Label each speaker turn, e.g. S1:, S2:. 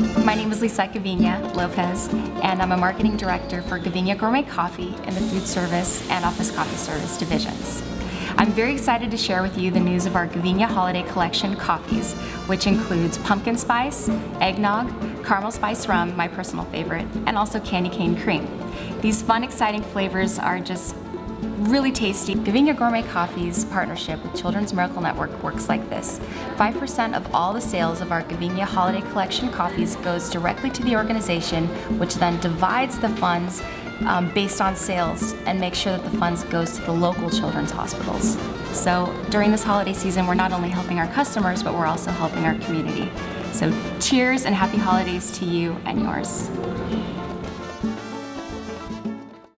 S1: My name is Lisette Gaviña Lopez, and I'm a marketing director for Gaviña Gourmet Coffee in the food service and office coffee service divisions. I'm very excited to share with you the news of our Gaviña Holiday Collection coffees, which includes pumpkin spice, eggnog, caramel spice rum, my personal favorite, and also candy cane cream. These fun, exciting flavors are just really tasty. Gaviña Gourmet Coffee's partnership with Children's Miracle Network works like this. 5% of all the sales of our Gaviña Holiday Collection coffees goes directly to the organization, which then divides the funds um, based on sales and make sure that the funds goes to the local children's hospitals. So during this holiday season, we're not only helping our customers, but we're also helping our community. So cheers and happy holidays to you and yours.